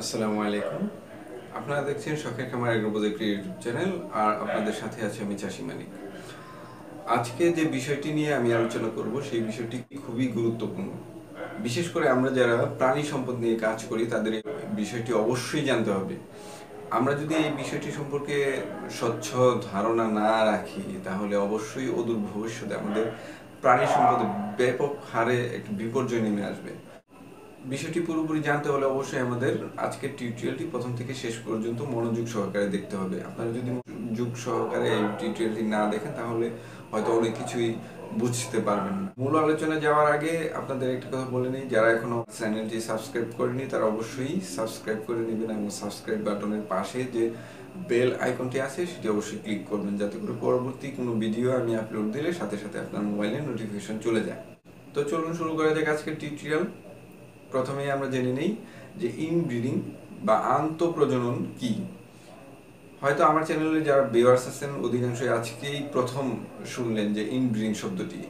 আসসালামু আলাইকুম। আপনারা দেখছেন শখের খামার এগ্রো প্রজেক্ট ইউটিউব চ্যানেল আর আপনাদের সাথে আছে আমি চাষি মানিক আজকে যে বিষয়টি নিয়ে আমি আলোচনা করব, সেই বিষয়টি খুবই গুরুত্বপূর্ণ। বিশেষ করে আমরা যারা প্রাণী সম্পদ নিয়ে কাজ করি, তাদের বিষয়টি অবশ্যই জানতে হবে। আমরা যদি এই বিষয়টি সম্পর্কে স্বচ্ছ ধারণা না রাখি, তাহলে অবশ্যই অদূর ভবিষ্যতে আমাদের প্রাণী সম্পদে ব্যাপক হারে একটি বিপর্যয় নেমে আসবে। বিষয়টি পুরোপুরি জানতে হলে অবশ্যই আমাদের আজকের টিউটোরিয়ালটি প্রথম থেকে শেষ পর্যন্ত মনোযোগ সহকারে দেখতে হবে। আপনারা যদি যুগ সহকারে এই টিউটোরিয়ালটি না দেখেন, তাহলে হয়তো অনেক কিছুই বুঝতে পারবেন না। মূল আলোচনা যাওয়ার আগে আপনাদের একটা কথা বলে নিই, যারা এখনও চ্যানেলটি সাবস্ক্রাইব করেনি তারা অবশ্যই সাবস্ক্রাইব করে নেবেন এবং সাবস্ক্রাইব বাটনের পাশে যে বেল আইকনটি আছে, সেটি অবশ্যই ক্লিক করবেন যাতে করে পরবর্তী কোনো ভিডিও আমি আপলোড দিলে সাথে সাথে আপনার মোবাইলে নোটিফিকেশন চলে যায়। তো চলুন শুরু করা যাক আজকের টিউটোরিয়াল। প্রথমেই আমরা জেনে নেই যে ইনব্রিডিং বা আন্তঃপ্রজনন কি। হয়তো আমার চ্যানেলে যারা ভিউয়ার্স আছেন, অধিকাংশই আজকেই প্রথম শুনলেন যে ইনব্রিডিং শব্দটি।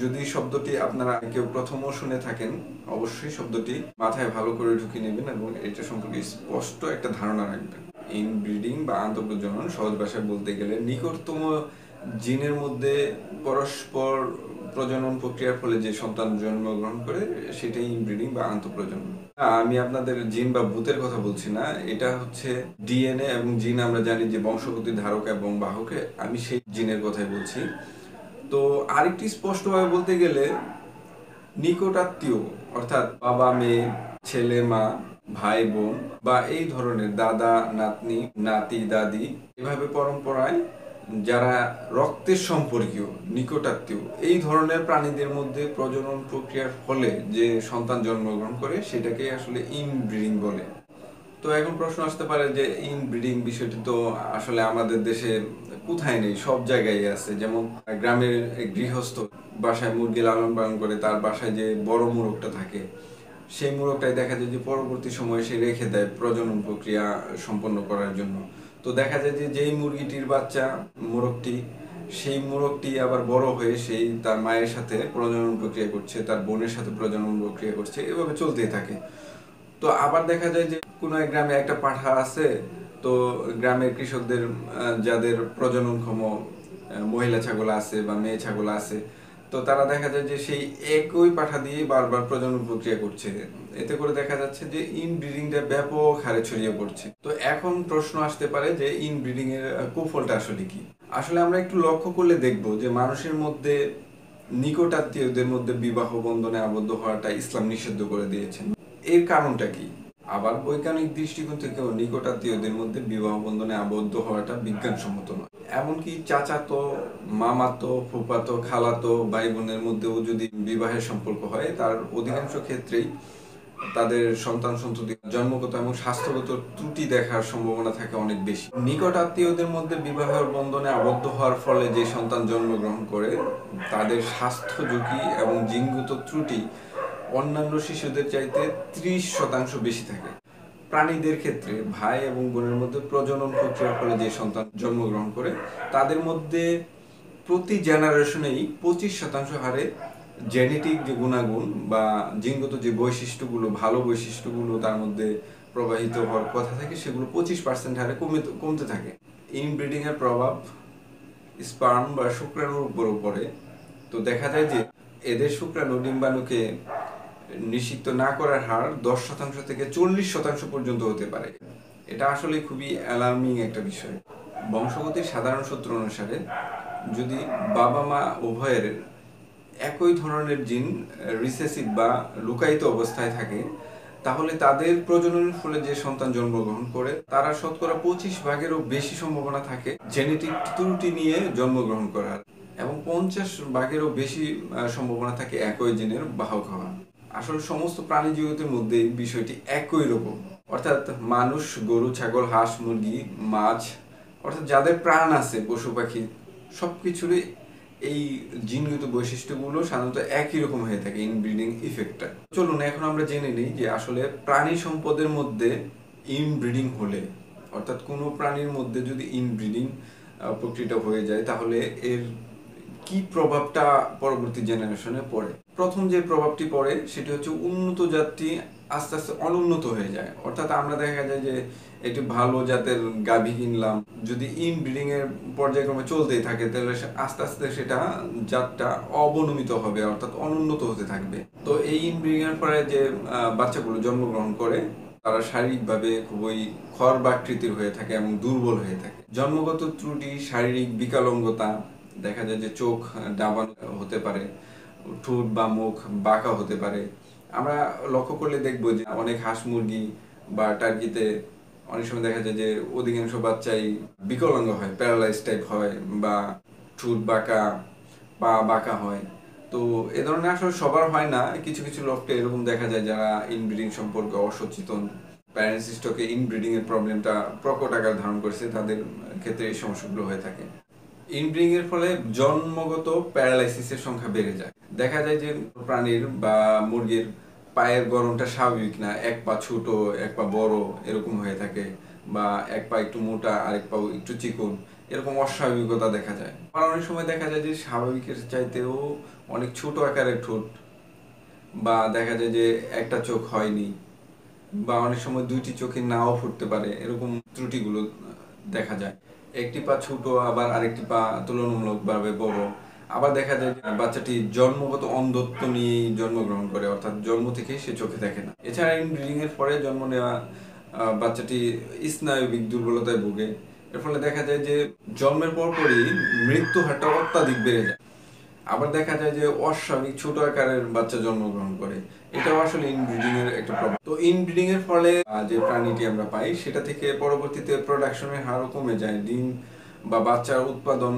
যদি শব্দটি আপনারা কেউ প্রথমও শুনে থাকেন, অবশ্যই শব্দটি মাথায় ভালো করে ঢুকিয়ে নেবেন এবং এটা সম্পর্কে স্পষ্ট একটা ধারণা রাখবেন। ইনব্রিডিং বা আন্তঃপ্রজনন সহজ ভাষায় বলতে গেলে নিকটতম জিনের মধ্যে পরস্পর প্রজনন প্রক্রিয়ার ফলে যে সন্তান জন্মগ্রহণ করে, সেটাই ইনব্রিডিং বা আন্তঃপ্রজনন। আমি আপনাদের জিন বা ভূতের কথা বলছি না, এটা হচ্ছে ডিএনএ এবং জিন আমরা জানি যে বংশগতি ধারক এবং বাহকে, আমি সেই জিনের কথাই বলছি। তো আরেকটি স্পষ্টভাবে বলতে গেলে, নিকটাত্মীয়, অর্থাৎ বাবা, মেয়ে, ছেলে, মা, ভাই, বোন বা এই ধরনের দাদা, নাতনি, নাতি, দাদি, এভাবে পরম্পরায় যারা রক্তের সম্পর্কীয়, নিকটাত্মীয়, এই ধরনের প্রাণীদের মধ্যে প্রজনন প্রক্রিয়ার ফলে যে সন্তান জন্মগ্রহণ করে সেটাকে আসলে ইনব্রিডিং বলে। তো এখন প্রশ্ন আসতে পারে যে ইনব্রিডিং বিষয়টি তো আসলে আমাদের দেশে কোথায় নেই, সব জায়গায় আছে। যেমন গ্রামের গৃহস্থ বাসায় মুরগি লালন পালন করে, তার বাসায় যে বড় মোরগটা থাকে, সেই মোরগটাই দেখা যায় যে পরবর্তী সময়ে সে রেখে দেয় প্রজনন প্রক্রিয়া সম্পন্ন করার জন্য। তো দেখা যায় যে যেই মুরগিটির বাচ্চা, মোরগটি, সেই মোরগটি আবার বড় হয়ে সেই তার মায়ের সাথে প্রজনন প্রক্রিয়া করছে, তার বোনের সাথে প্রজনন প্রক্রিয়া করছে, এভাবে চলতেই থাকে। তো আবার দেখা যায় যে কোনো এক গ্রামে একটা পাঠা আছে, তো গ্রামের কৃষকদের যাদের প্রজননক্ষম মহিলা ছাগল আছে বা মেয়ে ছাগল আছে তো তারা দেখা যায় যে সেই একই পাঠা দিয়ে বারবার প্রজনন প্রক্রিয়া করছে। এতে করে দেখা যাচ্ছে যে ইনব্রিডিংটা ব্যাপক হারে ছড়িয়ে পড়ছে। তো এখন প্রশ্ন আসতে পারে যে ইনব্রিডিং এর কুফলটা আসলে কি? আসলে আমরা একটু লক্ষ্য করলে দেখব যে মানুষের মধ্যে নিকট আত্মীয়দের মধ্যে বিবাহ বন্ধনে আবদ্ধ হওয়াটা ইসলাম নিষিদ্ধ করে দিয়েছেন এর কারণটা কি? আবার বৈজ্ঞানিক দৃষ্টিকোণ থেকেও নিকট আত্মীয়দের মধ্যে বিবাহ বন্ধনে আবদ্ধ হওয়াটা বিজ্ঞানসম্মত নয়। এমনকি চাচাতো, মামাতো ফুপাতো খালাতো ভাই বোনের মধ্যেও যদি বিবাহের সম্পর্ক হয়, তার অধিকাংশ ক্ষেত্রেই তাদের সন্তান সন্ততি, জন্মগত এবং স্বাস্থ্যগত ত্রুটি দেখার সম্ভাবনা থাকে অনেক বেশি। নিকট আত্মীয়দের মধ্যে বিবাহের বন্ধনে আবদ্ধ হওয়ার ফলে যে সন্তান জন্মগ্রহণ করে, তাদের স্বাস্থ্য ঝুঁকি এবং জিনগত ত্রুটি অন্যান্য শিশুদের চাইতে ত্রিশ শতাংশ বেশি থাকে। প্রাণীদের ক্ষেত্রে, ভাই এবং বোনের মধ্যে প্রজনন প্রক্রিয়ার ফলে যে সন্তান জন্মগ্রহণ করে, তাদের মধ্যে প্রতি জেনারেশনেই পঁচিশ শতাংশ হারে জেনেটিক যে গুণাগুণ বা জিনগত যে বৈশিষ্ট্যগুলো, ভালো বৈশিষ্ট্যগুলো তার মধ্যে প্রবাহিত হওয়ার কথা থাকে, সেগুলো পঁচিশ পার্সেন্ট হারে কমে কমতে থাকে। ইনব্রিডিং এর প্রভাব স্পার্ম বা শুক্রাণুর উপরও পড়ে। তো দেখা যায় যে এদের শুক্রাণু ডিম্বাণুকে নিষিক্ত না করার হার দশ শতাংশ থেকে চল্লিশ শতাংশ পর্যন্ত হতে পারে। এটা আসলে খুবই অ্যালার্মিং একটা বিষয়। বংশগতির সাধারণ সূত্র অনুসারে যদি বাবা মা উভয়ের একই ধরনের জিন রিসেসিভ বা লুকায়িত অবস্থায় থাকে, তাহলে তাদের প্রজননের ফলে যে সন্তান জন্মগ্রহণ করে, তারা শতকরা পঁচিশ ভাগেরও বেশি সম্ভাবনা থাকে জেনেটিক ত্রুটি নিয়ে জন্মগ্রহণ করার। এবং পঞ্চাশ ভাগেরও বেশি সম্ভাবনা থাকে একই জিনের বাহক হওয়া আসলে সমস্ত প্রাণী জগতের মধ্যে বিষয়টি একই রকম। অর্থাৎ মানুষ, গরু, ছাগল, হাঁস, মুরগি, মাছ, অর্থাৎ যাদের প্রাণ আছে, পশু, পাখি সব কিছুরই এই জিনগত বৈশিষ্ট্যগুলো সাধারণত একই রকম হয়ে থাকে ইনব্রিডিং ইফেক্টটা চলুন, এখন আমরা জেনে নিই যে আসলে প্রাণী সম্পদের মধ্যে ইনব্রিডিং হলে, অর্থাৎ কোনো প্রাণীর মধ্যে যদি ইনব্রিডিং প্রক্রিয়াটা হয়ে যায়, তাহলে এর কি প্রভাবটা পরবর্তী জেনারেশনে পড়ে? প্রথম যে প্রভাবটি পড়ে, সেটি হচ্ছে উন্নত জাতটি আস্তে আস্তে অনুন্নত হয়ে যায়। অর্থাৎ আমরা দেখা যায় যে একটি ভালো জাতের গাভী কিনলাম, যদি ইন ব্রিডিং এর পর্যায়ক্রমে চলতেই থাকে, তাহলে আস্তে আস্তে সেটা জাতটা অবনমিত হবে, অর্থাৎ অনুন্নত হতে থাকবে। তো এই ইন ব্রিডিং এর পরে যে বাচ্চাগুলো জন্মগ্রহণ করে, তারা শারীরিকভাবে খুবই খরবাকৃতির হয়ে থাকে এবং দুর্বল হয়ে থাকে। জন্মগত ত্রুটি, শারীরিক বিকলাঙ্গতা দেখা যায় যে চোখ ডাবানো হতে পারে, ঠোঁট বা মুখ বাঁকা হতে পারে। আমরা লক্ষ্য করলে দেখব যে অনেক হাঁস মুরগি বা টার্কিতে অনেক সময় দেখা যায় যে অধিকাংশ বাচ্চাই বিকলাঙ্গ হয় প্যারালাইজ টাইপ হয় বা ঠোঁট বাঁকা পা বাঁকা হয়। তো এ ধরনের আসলে সবার হয় না। কিছু কিছু লোককে এরকম দেখা যায় যারা ইনব্রিডিং সম্পর্কে অসচেতন। প্যারেন্টস স্টকে ইনব্রিডিং এর প্রবলেমটা প্রকট আকার ধারণ করেছে, তাদের ক্ষেত্রে এই সমস্যাগুলো হয়ে থাকে। ইনব্রিডিং এর ফলে জন্মগত প্যারালাইসিসের সংখ্যা বেড়ে যায়। দেখা যায় যে প্রাণীর বা মুরগির পায়ের গরমটা স্বাভাবিক না, এক পা ছোট, এক পা বড় এরকম হয়ে থাকে বা এক পা একটু মোটা, আরেক পা একটু চিকন এরকম অস্বাভাবিকতা দেখা যায়। আর অনেক সময় দেখা যায় যে স্বাভাবিকের চাইতেও অনেক ছোট আকারের ঠোঁট বা দেখা যায় যে একটা চোখ হয়নি বা অনেক সময় দুইটি চোখে নাও ফুটতে পারে এরকম ত্রুটিগুলো দেখা যায়। একটি পা ছোট, আবার আরেকটি পা তুলনামূলকভাবে বড়। আবার দেখা যায় বাচ্চাটি জন্মগত অন্ধত্ব নিয়ে জন্মগ্রহণ করে, অর্থাৎ জন্ম থেকে সে চোখে দেখে না। এছাড়া ইনব্রিডিং এর পরে জন্ম নেওয়া বাচ্চাটি স্নায়বিক দুর্বলতায় ভোগে। এর ফলে দেখা যায় যে জন্মের পরপরই মৃত্যু হারটা অত্যাধিক বেড়ে যায়। আবার দেখা যায় যে অস্বাভাবিক ছোট আকারের বাচ্চা জন্মগ্রহণ করে। এটাও আসলে ইনব্রিডিং এর একটা প্রবলেম তো ইনব্রিডিং এর ফলে যে প্রাণীটি আমরা পাই, সেটা থেকে পরবর্তীতে প্রোডাকশনের হারও কমে যায়। ডিম বা বাচ্চার উৎপাদন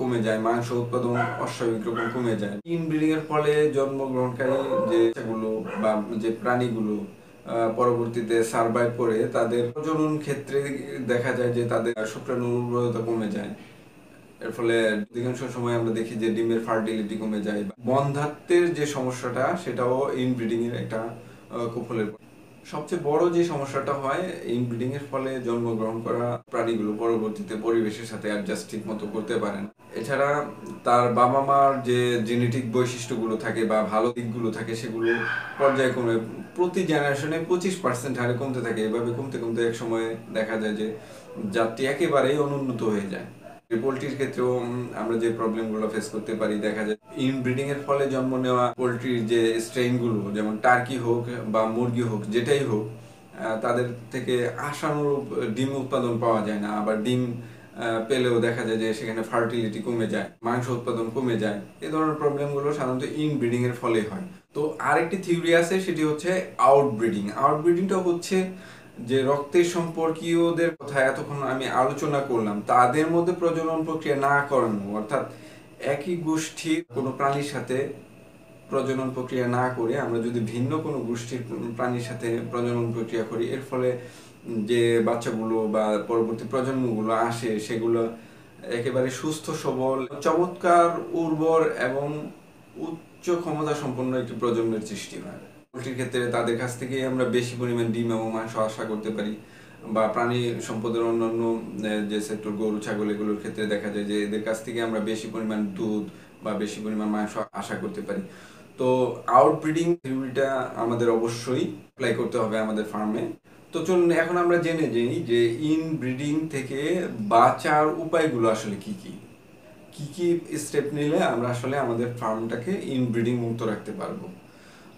কমে যায়, মাংস উৎপাদন অস্বাভাবিক রকম কমে যায়। ইনব্রিডিং এর ফলে জন্মগ্রহণকারী যে বাচ্চাগুলো বা যে প্রাণীগুলো পরবর্তীতে সার্ভাইভ করে, তাদের প্রজনন ক্ষেত্রে দেখা যায় যে তাদের শুক্রাণুর উর্বরতা কমে যায়। এর ফলে অধিকাংশ সময় আমরা দেখি যে ডিমের ফার্টিলিটি কমে যায়। বন্ধাত্বের যে সমস্যাটা, সেটাও ইনব্রিডিং এর একটা কুফলের সবচেয়ে বড় যে সমস্যাটা হয় ইনব্রিডিং এর ফলে জন্মগ্রহণ করা প্রাণীগুলো পরবর্তীতে পরিবেশের সাথে অ্যাডজাস্ট ঠিক মতো করতে পারে না। এছাড়া তার বাবা মার যে জেনেটিক বৈশিষ্ট্যগুলো থাকে বা ভালো দিকগুলো থাকে, সেগুলো পর্যায়ক্রমে প্রতি জেনারেশনে পঁচিশ পার্সেন্ট হারে কমতে থাকে। এভাবে কমতে কমতে এক সময় দেখা যায় যে জাতটি একেবারেই অনুন্নত হয়ে যায়। পোলট্রির ক্ষেত্রেও আমরা যে প্রবলেমগুলো ফেস করতে পারি, দেখা যায় ইনব্রিডিং এর ফলে জন্ম নেওয়া পোলট্রির যে স্ট্রেইনগুলো, যেমন টার্কি হোক বা মুরগি হোক, যেটাই হোক তাদের থেকে আশানুরূপ ডিম উৎপাদন পাওয়া যায় না। আবার ডিম পেলেও দেখা যায় যে সেখানে ফার্টিলিটি কমে যায়, মাংস উৎপাদন কমে যায়। এ ধরনের প্রবলেমগুলো সাধারণত ইনব্রিডিং এর ফলে হয়। তো আরেকটি থিওরি আছে, সেটি হচ্ছে আউটব্রিডিং আউটব্রিডিংটা হচ্ছে যে রক্তের সম্পর্কীয়দের কথা এতক্ষণ আমি আলোচনা করলাম, তাদের মধ্যে প্রজনন প্রক্রিয়া না করানো, অর্থাৎ একই গোষ্ঠীর কোনো প্রাণীর সাথে প্রজনন প্রক্রিয়া না করে আমরা যদি ভিন্ন কোনো গোষ্ঠীর প্রাণীর সাথে প্রজনন প্রক্রিয়া করি, এর ফলে যে বাচ্চাগুলো বা পরবর্তী প্রজন্মগুলো আসে, সেগুলো একেবারে সুস্থ, সবল, চমৎকার, উর্বর এবং উচ্চ ক্ষমতা সম্পন্ন একটি প্রজন্মের সৃষ্টি হয়। পোলট্রির ক্ষেত্রে তাদের কাছ থেকে আমরা বেশি পরিমাণ ডিম এবং মাংস আশা করতে পারি। বা প্রাণী সম্পদের অন্যান্য যে সেক্টর গরু, ছাগল, এগুলোর ক্ষেত্রে দেখা যায় যে এদের কাছ থেকে আমরা বেশি পরিমাণ দুধ বা বেশি পরিমাণ মাংস আশা করতে পারি। তো আউটব্রিডিং থিওরিটা আমাদের অবশ্যই অ্যাপ্লাই করতে হবে আমাদের ফার্মে তো চলুন, এখন আমরা জেনে যাই যে ইনব্রিডিং থেকে বাঁচার উপায়গুলো আসলে কি কি? কি কি স্টেপ নিলে আমরা আসলে আমাদের ফার্মটাকে ইনব্রিডিং মুক্ত রাখতে পারব?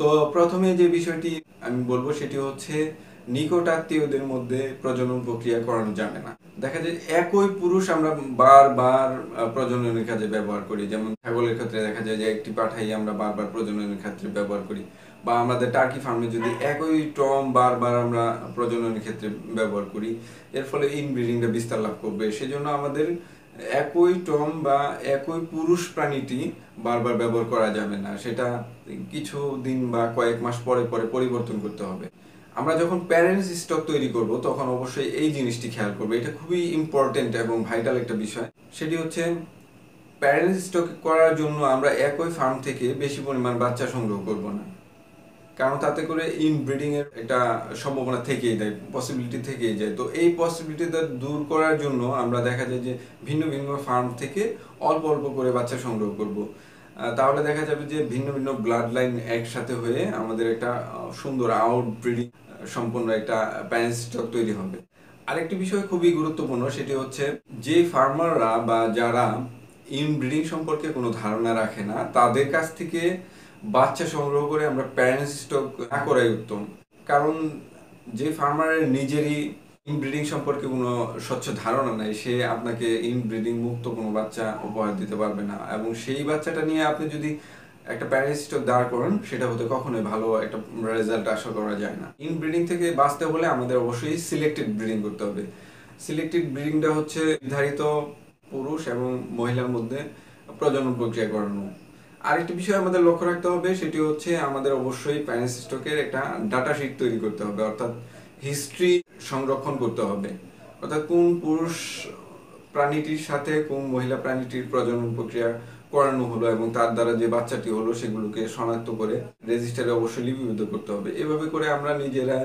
তো প্রথমে যে বিষয়টি আমি বলব সেটি হচ্ছে নিকট আত্মীয়দের মধ্যে প্রজনন প্রক্রিয়া করানো যাবে না। দেখা যায় একই পুরুষ আমরা বারবার প্রজননের কাজে ব্যবহার করি। যেমন ছাগলের ক্ষেত্রে দেখা যায় যে একটি পাঠাই আমরা বারবার প্রজননের ক্ষেত্রে ব্যবহার করি। বা আমাদের টার্কি ফার্মে যদি একই টম বারবার আমরা প্রজননের ক্ষেত্রে ব্যবহার করি, এর ফলে ইনব্রিডিংটা বিস্তার লাভ করবে। সেজন্য আমাদের একই টম বা একই পুরুষ প্রাণীটি বারবার ব্যবহার করা যাবে না। সেটা কিছু দিন বা কয়েক মাস পরে পরে পরিবর্তন করতে হবে। আমরা যখন প্যারেন্টস স্টক তৈরি করব, তখন অবশ্যই এই জিনিসটি খেয়াল করব। এটা খুবই ইম্পর্টেন্ট এবং ভাইটাল একটা বিষয়। সেটি হচ্ছে প্যারেন্টস স্টক করার জন্য আমরা একই ফার্ম থেকে বেশি পরিমাণ বাচ্চা সংগ্রহ করব না। কারণ তাতে করে ইনব্রিডিং এর একটা সম্ভাবনা থেকেই যায় পসিবিলিটি থেকেই যায়। তো এই পসিবিলিটিটা দূর করার জন্য আমরা দেখা যায় যে ভিন্ন ভিন্ন ফার্ম থেকে অল্প অল্প করে বাচ্চা সংগ্রহ করব। তাহলে দেখা যাবে যে ভিন্ন ভিন্ন ব্লাড লাইন একসাথে হয়ে আমাদের একটা সুন্দর আউট ব্রিডিং সম্পন্ন একটা প্যারেন্ট স্টক তৈরি হবে। আরেকটি বিষয় খুবই গুরুত্বপূর্ণ, সেটি হচ্ছে যে ফার্মাররা বা যারা ইনব্রিডিং সম্পর্কে কোনো ধারণা রাখে না, তাদের কাছ থেকে বাচ্চা সংগ্রহ করে আমরা প্যারেন্টস স্টক না করাই উত্তম। কারণ যে ফার্মারের নিজেরই ইনব্রিডিং সম্পর্কে কোনো স্বচ্ছ ধারণা নাই, সে আপনাকে ইনব্রিডিং মুক্ত কোনো বাচ্চা উপহার দিতে পারবে না। এবং সেই বাচ্চাটা নিয়ে আপনি যদি একটা প্যারেন্টস স্টক দাঁড় করেন, সেটা হতে কখনোই ভালো একটা রেজাল্ট আশা করা যায় না। ইনব্রিডিং থেকে বাঁচতে হলে আমাদের অবশ্যই সিলেক্টেড ব্রিডিং করতে হবে। সিলেক্টেড ব্রিডিংটা হচ্ছে নির্ধারিত পুরুষ এবং মহিলার মধ্যে প্রজনন প্রক্রিয়া করানো। আরেকটি বিষয় আমাদের লক্ষ্য রাখতে হবে, সেটি হচ্ছে আমাদের অবশ্যই প্যারেন্টস স্টকের একটা ডাটা শিট তৈরি করতে হবে, অর্থাৎ হিস্ট্রি সংরক্ষণ করতে হবে। অর্থাৎ কোন পুরুষ প্রাণীটির সাথে কোন মহিলা প্রাণীটির প্রজনন প্রক্রিয়া করানো হলো এবং তার দ্বারা যে বাচ্চাটি হলো সেগুলোকে শনাক্ত করে রেজিস্টারে অবশ্যই লিপিবদ্ধ করতে হবে। এভাবে করে আমরা নিজেরা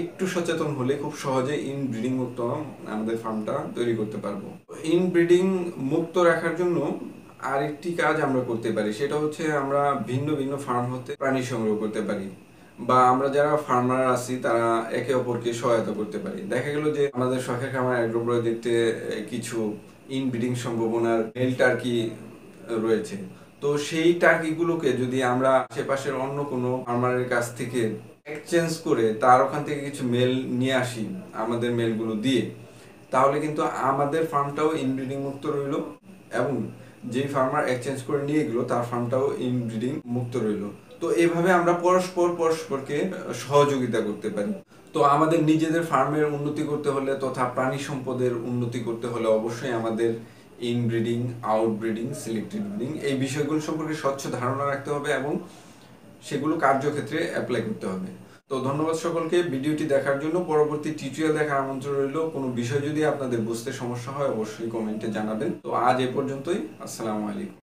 একটু সচেতন হলে খুব সহজে ইনব্রিডিং মুক্ত আমাদের ফার্মটা তৈরি করতে পারব। ইনব্রিডিং মুক্ত রাখার জন্য আরেকটি কাজ আমরা করতে পারি, সেটা হচ্ছে আমরা ভিন্ন ভিন্ন ফার্ম হতে প্রাণী সংগ্রহ করতে পারি বা আমরা যারা ফার্মার আছি তারা একে অপরকে সহায়তা করতে পারি। দেখা গেল যে আমাদের শখের খামার প্রজেক্টে কিছু ইনব্রিডিং সম্ভাবনার মেল টার্কি রয়েছে। তো সেই টার্কিগুলোকে যদি আমরা আশেপাশের অন্য কোনো ফার্মারের কাছ থেকে এক্সচেঞ্জ করে তার ওখান থেকে কিছু মেল নিয়ে আসি আমাদের মেলগুলো দিয়ে, তাহলে কিন্তু আমাদের ফার্মটাও ইনব্রিডিং মুক্ত রইল এবং যে ফার্মার এক্সচেঞ্জ করে নিয়ে গেলো তার ফার্মটাও ইনব্রিডিং মুক্ত রইল। তো এইভাবে আমরা পরস্পর, পরস্পরকে সহযোগিতা করতে পারি। তো আমাদের নিজেদের ফার্মের উন্নতি করতে হলে তথা প্রাণী সম্পদের উন্নতি করতে হলে অবশ্যই আমাদের ইনব্রিডিং আউটব্রিডিং সিলেক্টেড ব্রিডিং এই বিষয়গুলো সম্পর্কে স্বচ্ছ ধারণা রাখতে হবে এবং সেগুলো কার্যক্ষেত্রে অ্যাপ্লাই করতে হবে। তো ধন্যবাদ সকলকে। ভিডিওটি দেখার জন্য পরবর্তী টিউটোরিয়াল দেখার আমন্ত্রণ রইল। কোনো বিষয় যদি আপনাদের বুঝতে সমস্যা হয়, অবশ্যই কমেন্টে জানাবেন। তো আজ এ পর্যন্তই। আসসালামু আলাইকুম।